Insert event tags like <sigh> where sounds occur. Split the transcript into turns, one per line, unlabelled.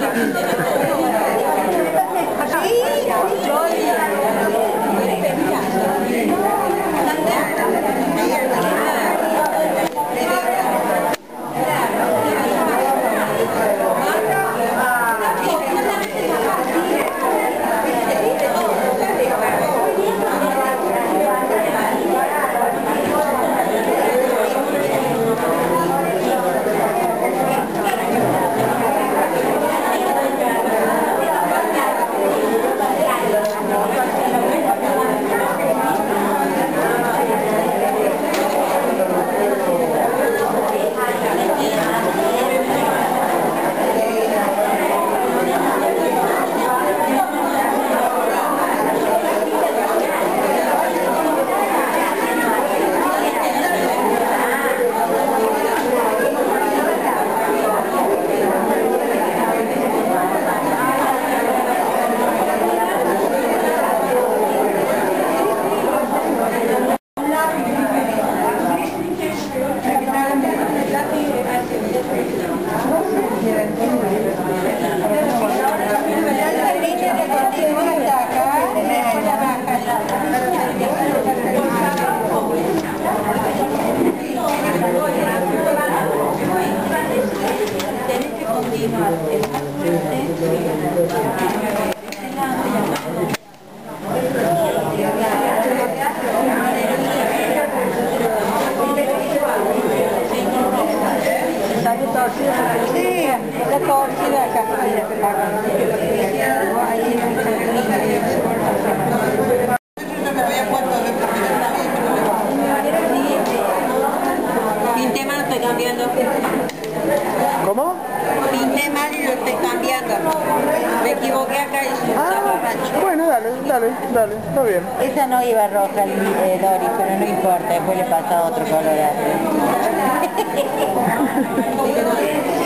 la.
Pinté mal, estoy cambiando.
¿Cómo?
Pinté mal y lo estoy cambiando. Me equivoqué acá y
Ah,
usaba rancho.
bueno, dale, dale, dale, está bien.
Esa no iba roja, eh, Dori, pero no importa, después le pasa otro color. <laughs>